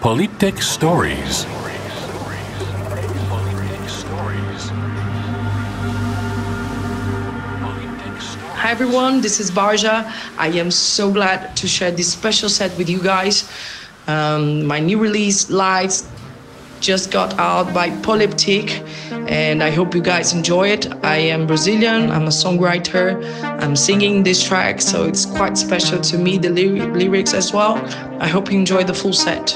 Polyptych Stories. Hi everyone, this is Barja. I am so glad to share this special set with you guys. Um, my new release, Lights, just got out by Polyptych, and I hope you guys enjoy it. I am Brazilian, I'm a songwriter, I'm singing this track, so it's quite special to me, the ly- lyrics as well. I hope you enjoy the full set.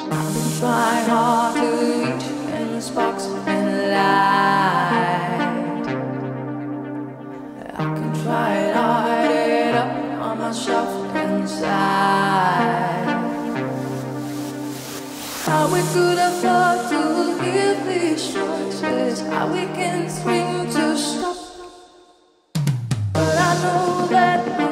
I can try it up on inside. How we could afford to give these choices, how we can swing to stop. But I know that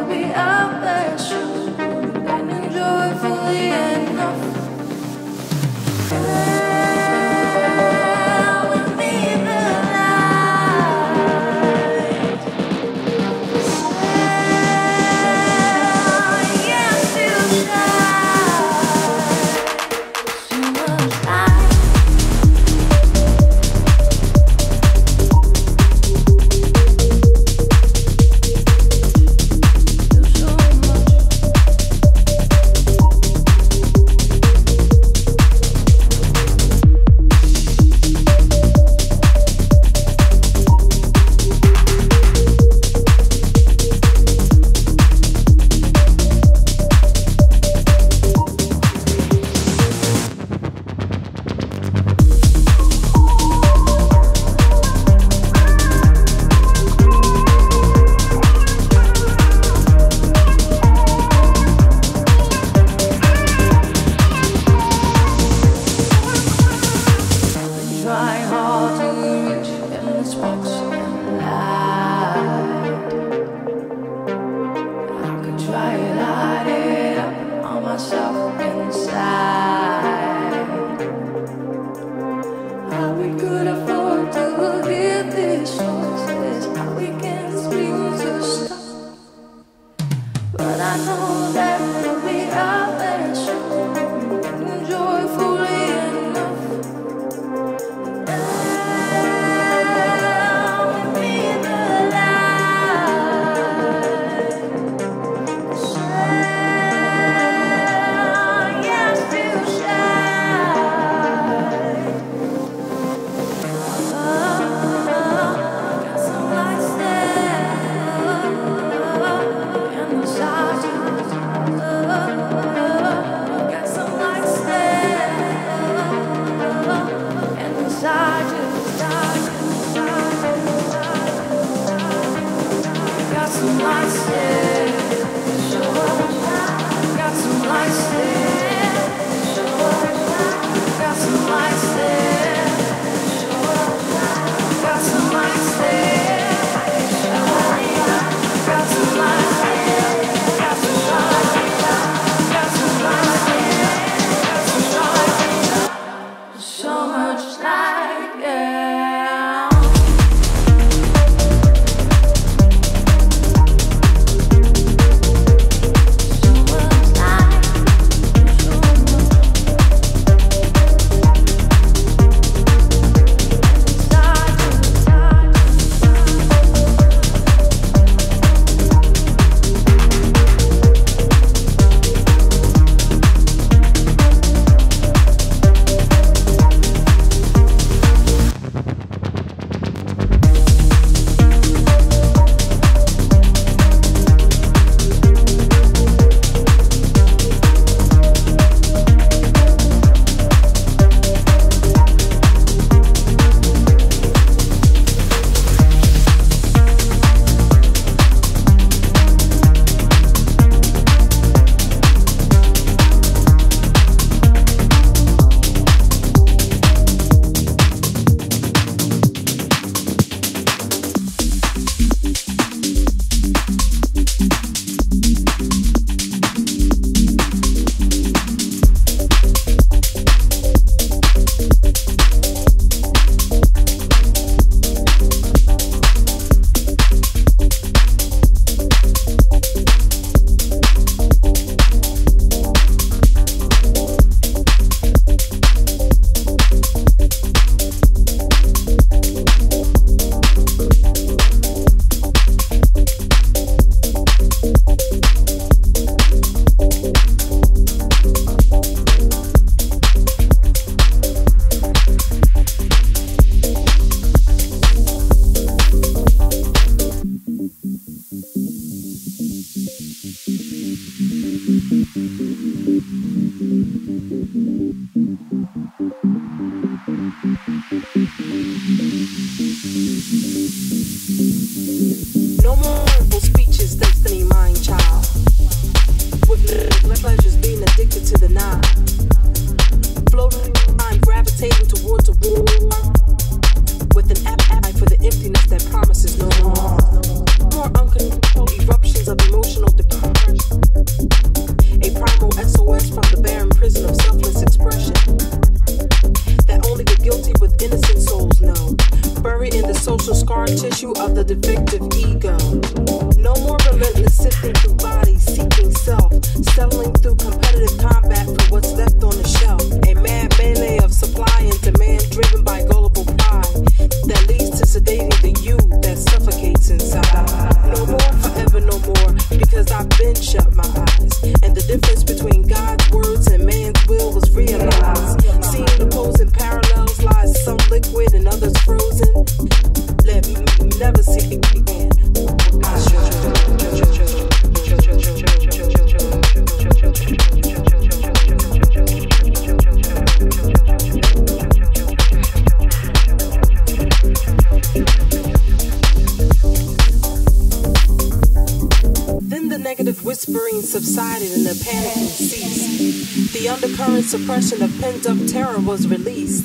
suppression of pent up terror was released.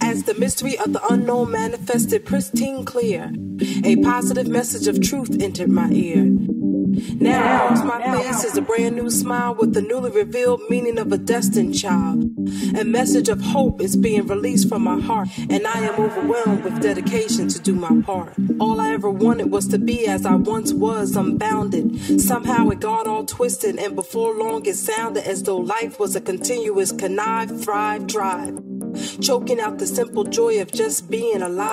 As the mystery of the unknown manifested pristine clear, a positive message of truth entered my ear. Brand new smile with the newly revealed meaning of a destined child. A message of hope is being released from my heart, and I am overwhelmed with dedication to do my part. All I ever wanted was to be as I once was, unbounded. Somehow it got all twisted, and before long it sounded as though life was a continuous connive, thrive, drive. Choking out the simple joy of just being alive.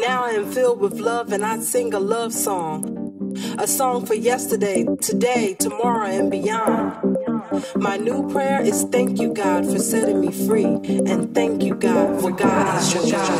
Now I am filled with love, and I sing a love song. A song for yesterday, today, tomorrow, and beyond. My new prayer is thank you, God, for setting me free. And thank you, God, for God is your quero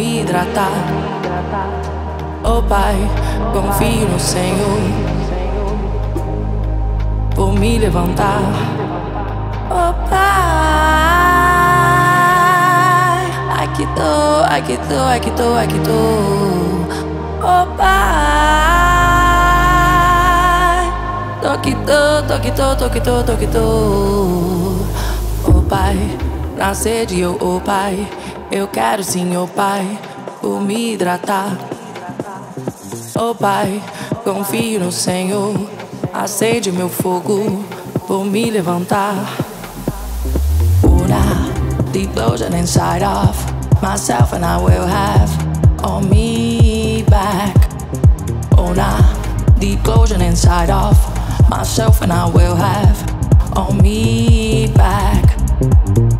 me hidratar. Oh Pai, confio no Senhor, por me levantar. Oh Pai, aqui tô, aqui tô, aqui tô, aqui tô. Oh Pai, tô aqui tô, tô aqui tô, tô aqui tô, tô aqui tô. Oh Pai, na sede eu, oh Pai, eu quero sim, oh Pai, por me hidratar. Oh Pai, confio no Senhor, acende meu fogo, por me levantar. Una deep lotion inside of myself, and I will have all me back. Una deep closure inside of myself, and I will have all me back.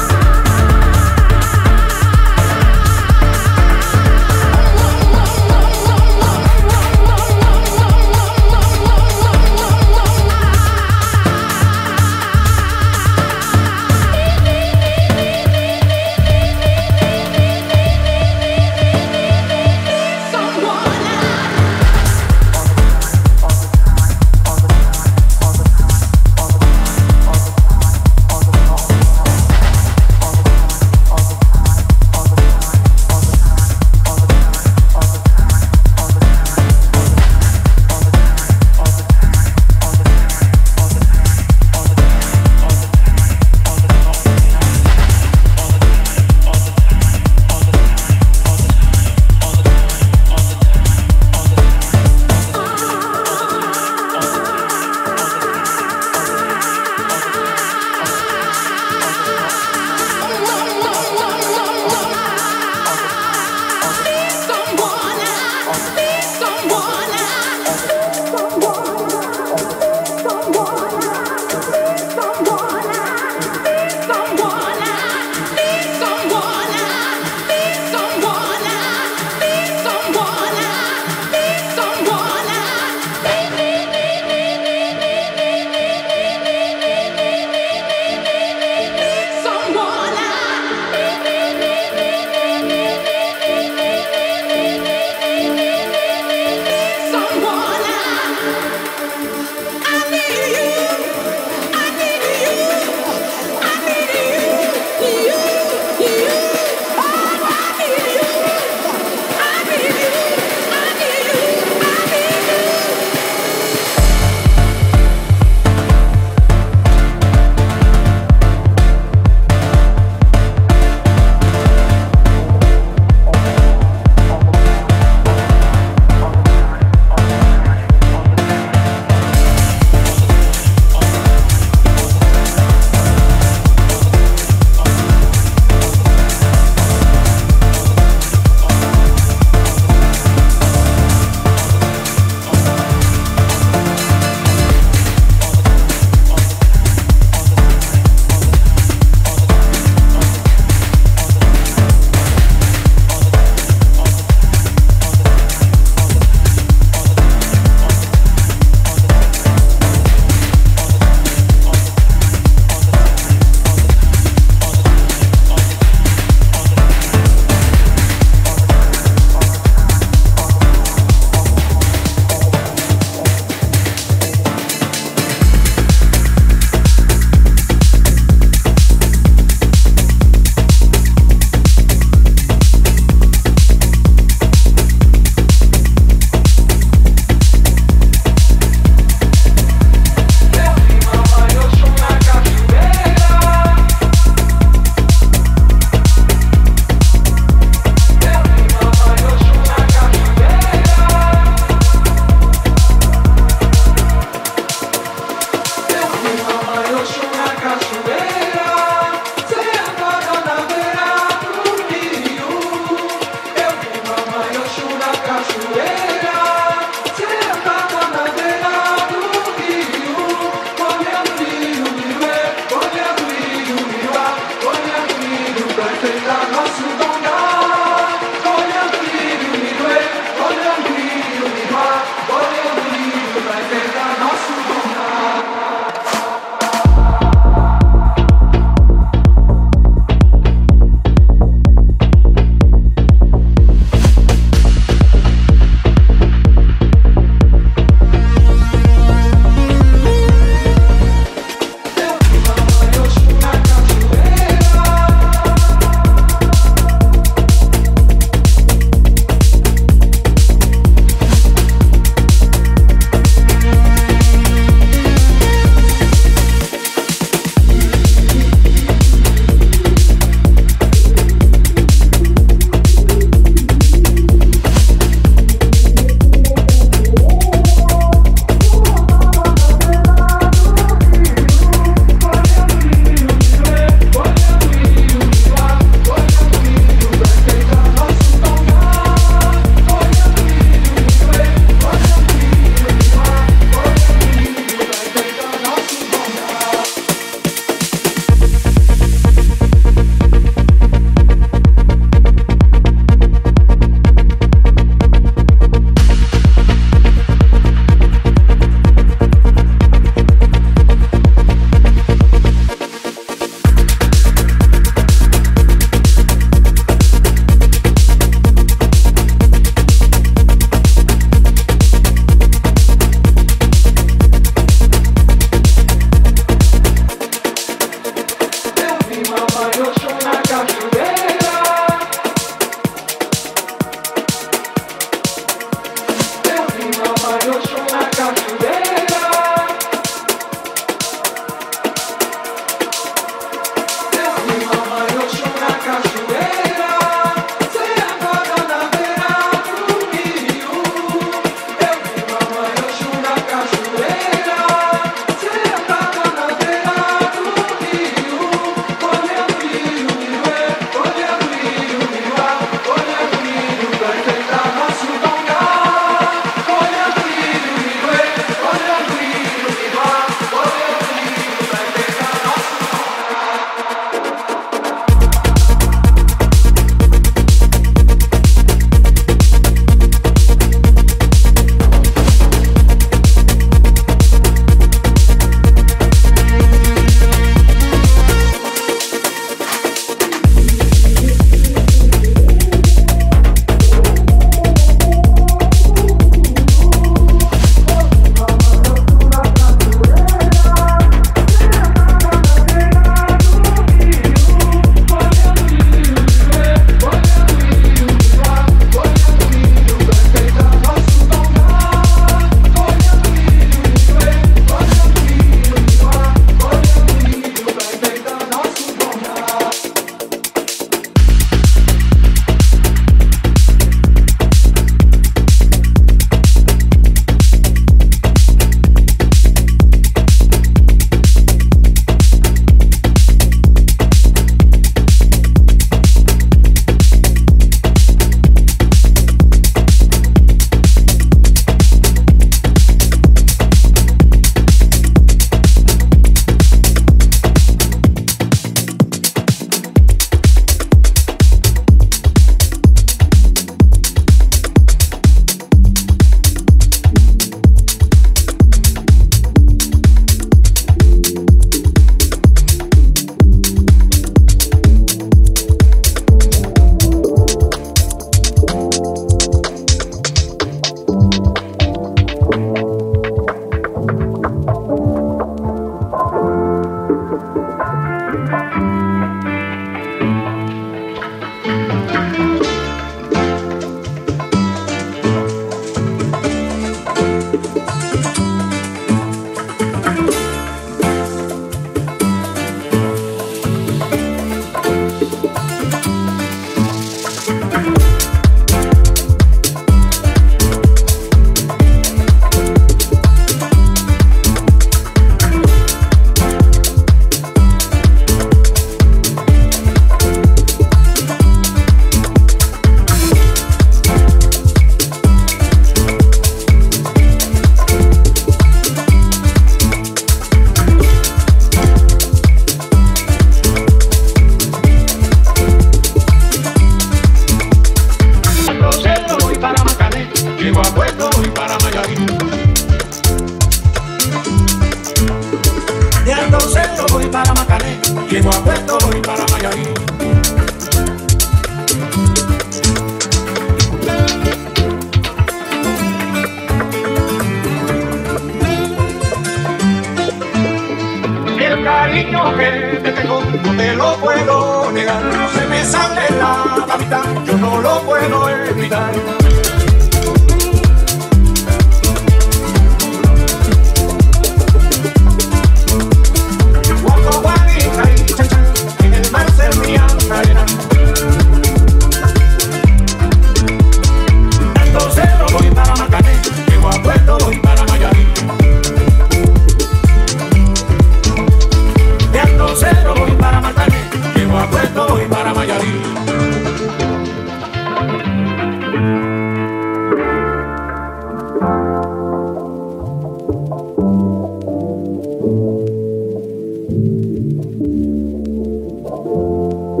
Gran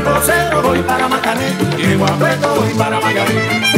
Crucero voy para Macané, llego a Puerto voy para Mayarí.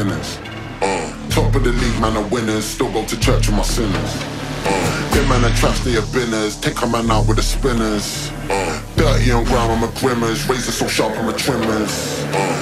Uh, top of the league, man, are winners. Still go to church with my sinners. Uh, them man are trash, they are binners. Take a man out with the spinners. Uh, dirty on ground, I'm a grimmers. Razor so sharp, I'm a trimmers. Uh,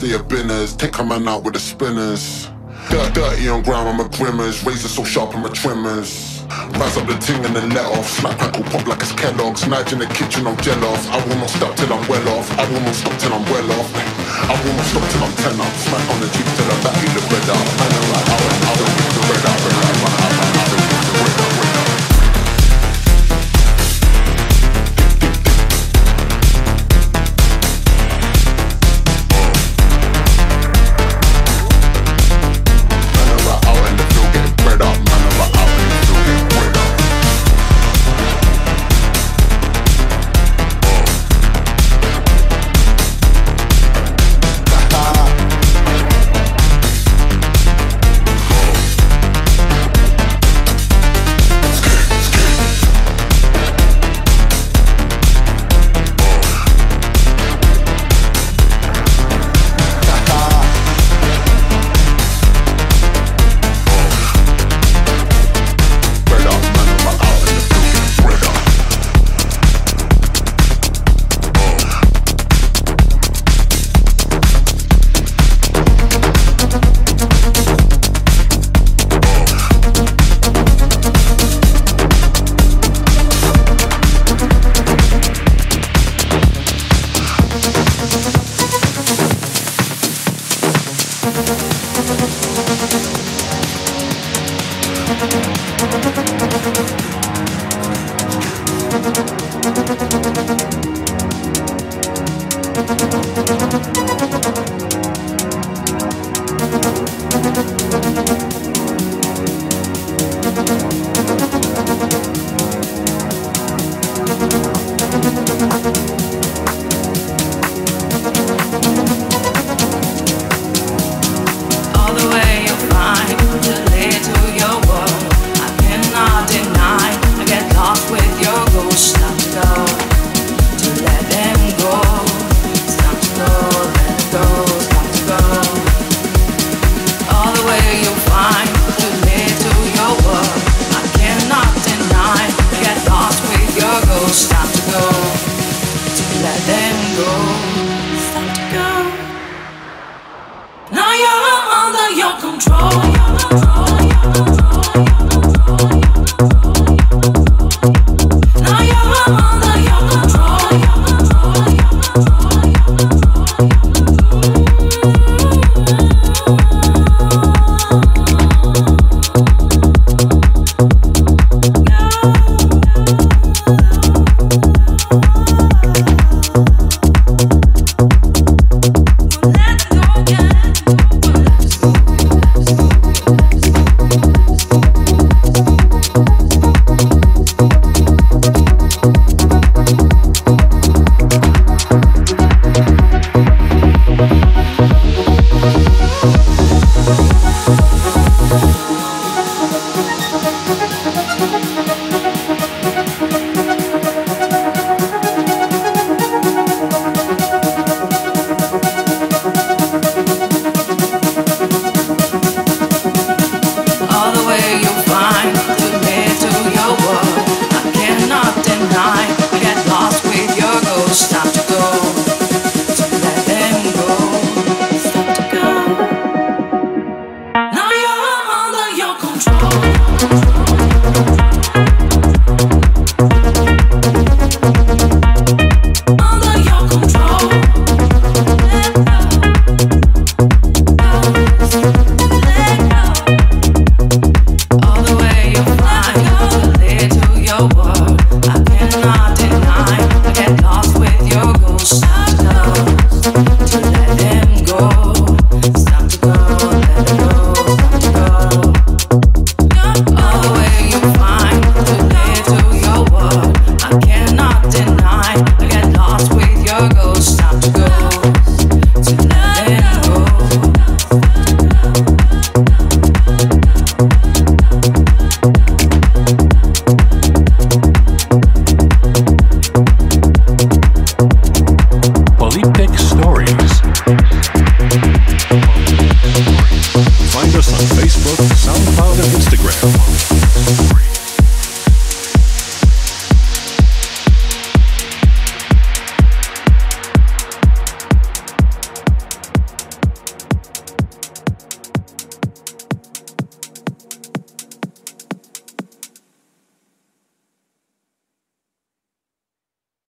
they are binners. Take a man out with the spinners. Dirt, dirty on ground, I'm a grimmers. Razor so sharp, I'm a trimmers. Rise up the ting and then let off. Slap, crackle, pop like it's Kellogg's. Nige in the kitchen, I'm jealous. I will not stop till I'm well off. I will not stop till I'm well off. I will not stop till I'm ten up. Smack on the jeep till I battery the red out. Man, I'm like, I will, I will, the red out, red out, red out.